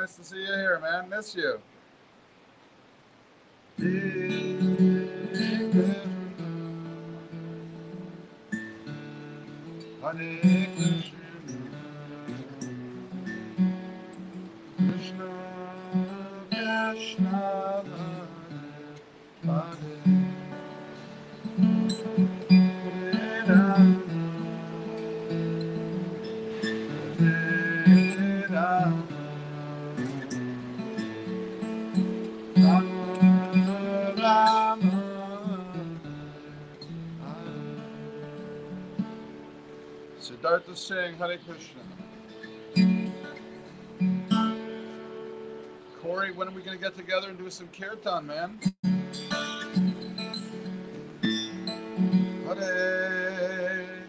nice to see you here, man. Miss you. Hare Siddhartha Singh, Hare Krishna. Corey, when are we going to get together and do some kirtan, man? Hare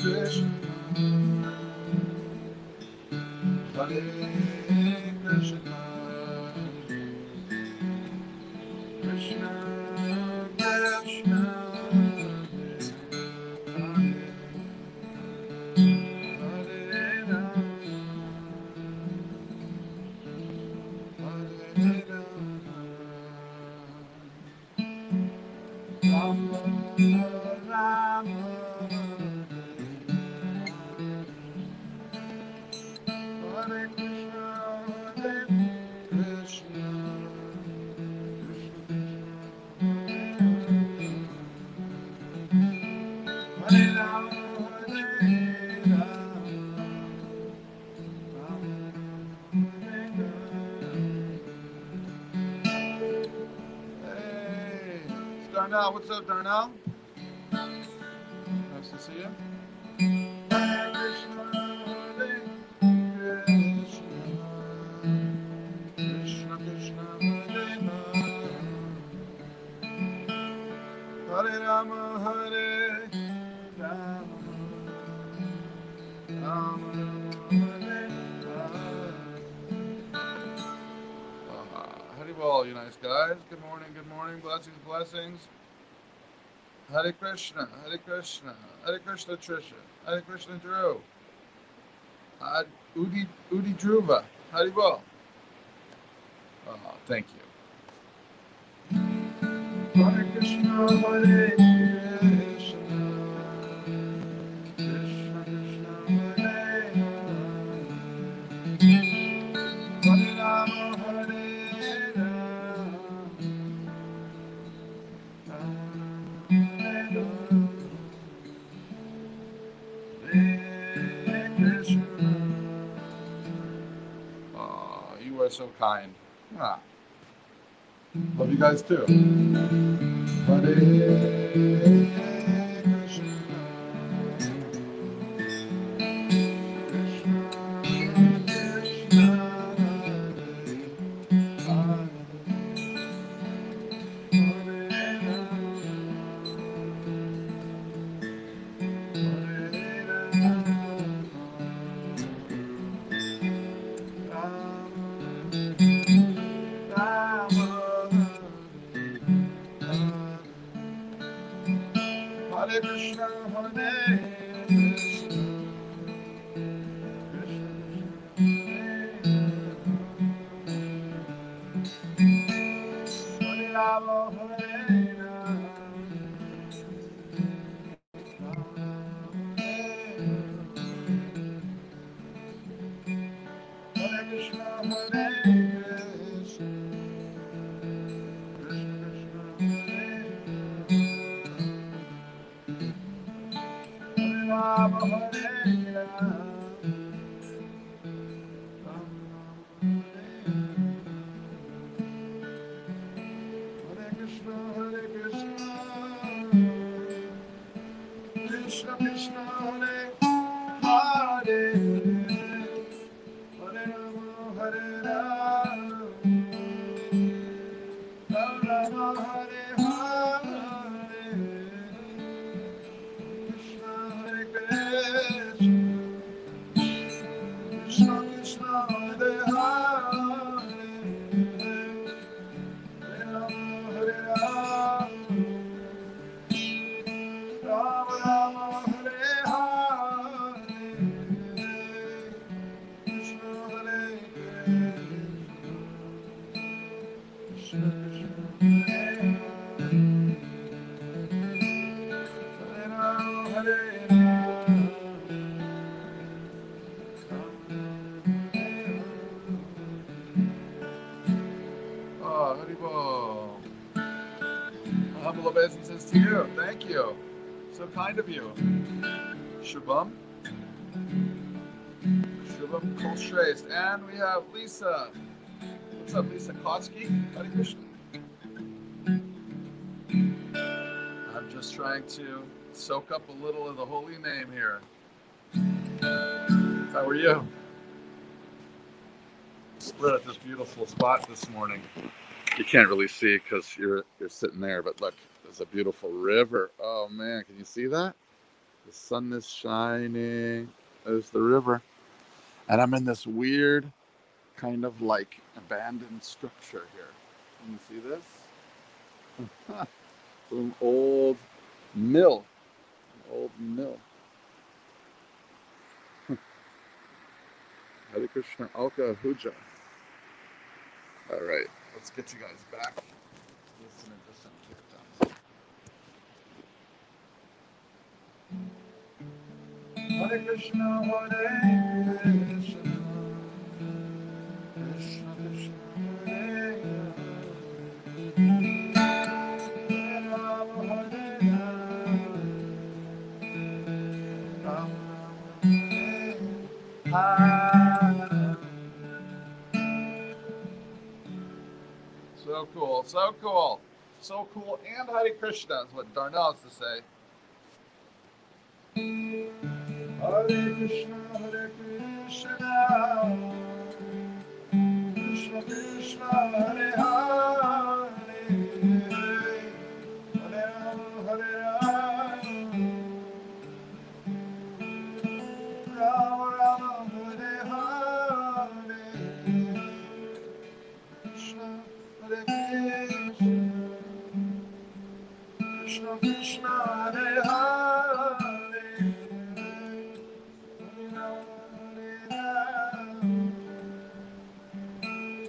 Krishna. Hare. Krishna Darnell. What's up, Darnell? Nice to see you. Hare Krishna, Hare Krishna, Hare Krishna Trisha, Hare Krishna Drew. Udi, Udi Dhruva, Haribol. Oh, thank you. Hare Krishna, Hare Krishna, kind. Ah. Love you guys too. Hare Hare kind of you. Shubham. Shubham Kolshrest. And we have Lisa. What's up, Lisa Kotsky? I'm just trying to soak up a little of the holy name here. How are you? We're at this beautiful spot this morning. You can't really see because you're you're sitting there, but look, there's a beautiful river. Oh man, can you see that? The sun is shining. There's the river. And I'm in this weird kind of like abandoned structure here. Can you see this? An old mill. An old mill. Hare Krishna Alka Huja. All right, let's get you guys back. Listening to some kirtans. Hare Krishna, Hare Krishna So cool, so cool, so cool, and Hare Krishna is what Darnell has to say. Hare Krishna, Hare Krishna, Krishna Krishna, Hare Hare,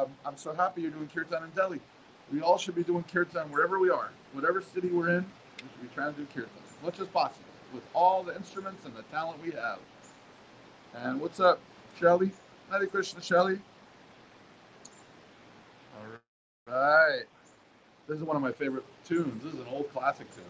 Um, I'm so happy you're doing kirtan in Delhi. We all should be doing kirtan wherever we are, whatever city we're in. We should be trying to do kirtan as much as possible with all the instruments and the talent we have. And what's up, Shelly? Hare Krishna, Shelly. All right. This is one of my favorite tunes. This is an old classic tune.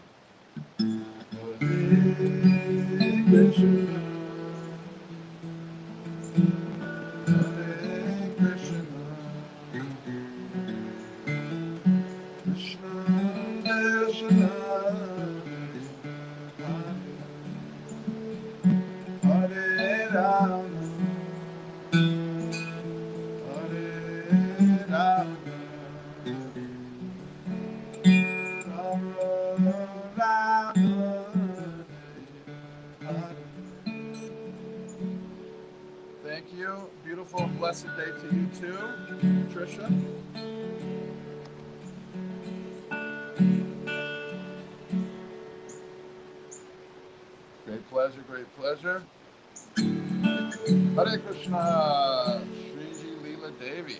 Beautiful and blessed day to you too, Trisha. Great pleasure, great pleasure. Hare Krishna, Sriji Leela Devi.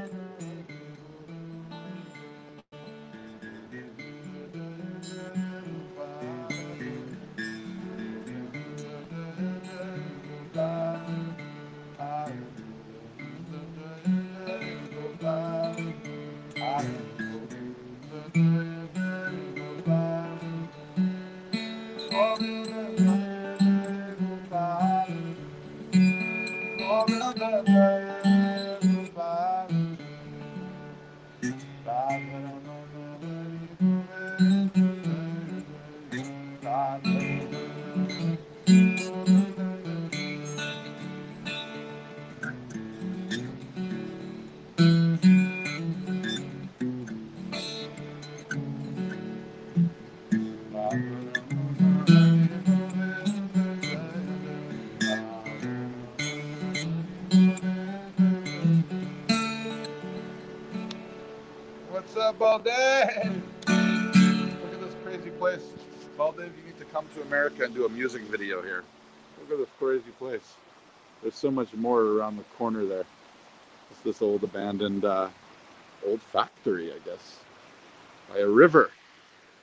Balday? Look at this crazy place. Balday, you need to come to America and do a music video here. Look at this crazy place. There's so much more around the corner there. It's this old abandoned, uh, old factory, I guess, by a river.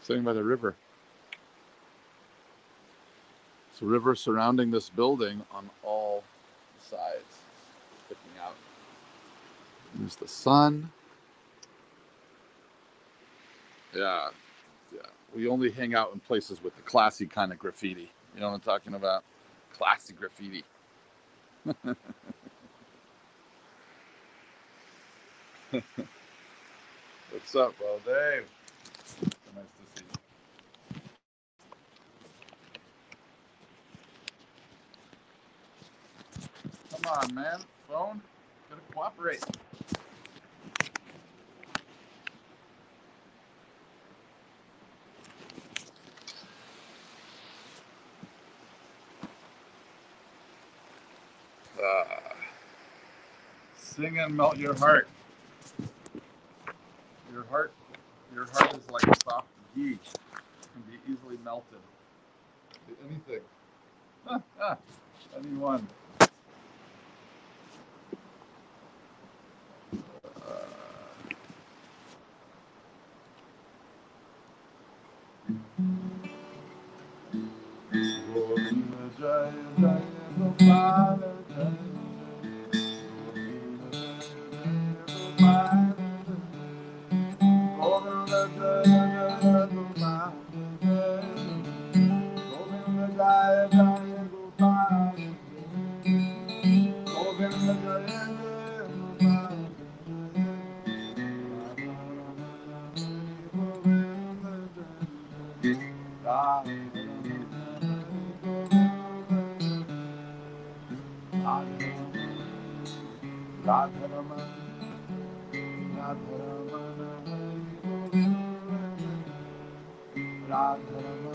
Sitting by the river. It's a river surrounding this building on all sides, sticking out. There's the sun. Yeah, yeah. We only hang out in places with the classy kind of graffiti. You know what I'm talking about? Classy graffiti. What's up, well, Dave? Nice to see you. Come on, man. Phone, gotta cooperate. Uh, sing and melt your heart. Your heart, your heart is like soft ghee. It can be easily melted. Anything. Anyone. राधरमण राधरमण राधरमण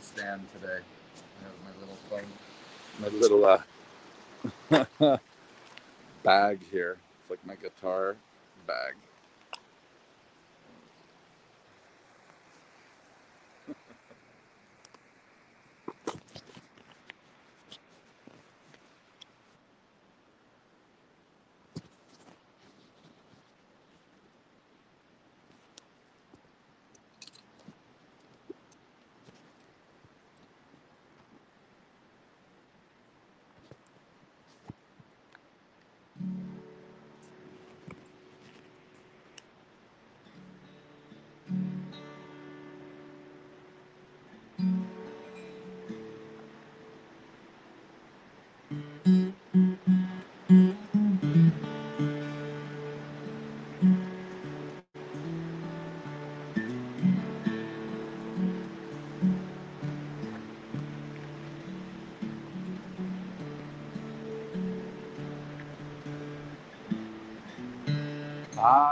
stand today. I have my little phone, my little uh, bag here. It's like my guitar bag. Hare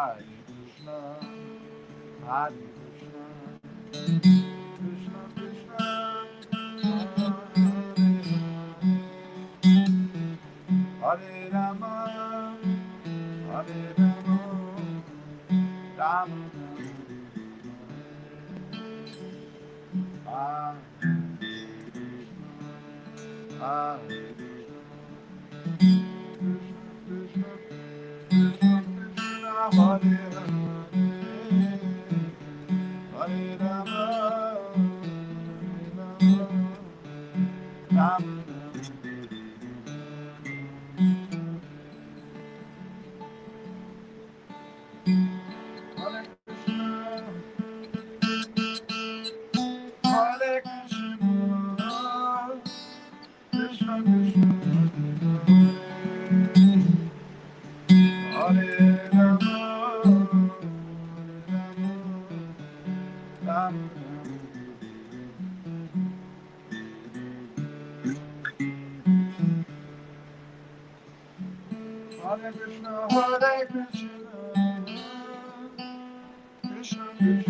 Krishna, Krishna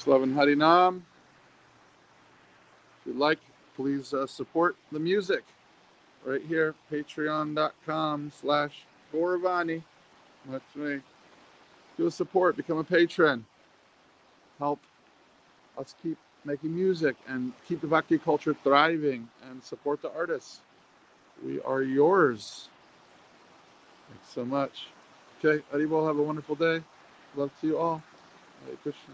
Peace, love, and Hari Nam. If you'd like, please uh, support the music right here, patreon.com slash Gauravani. That's me. Do a support, become a patron. Help us keep making music and keep the Bhakti culture thriving and support the artists. We are yours. Thanks so much. Okay, Haribol, have a wonderful day. Love to you all. Hare Krishna.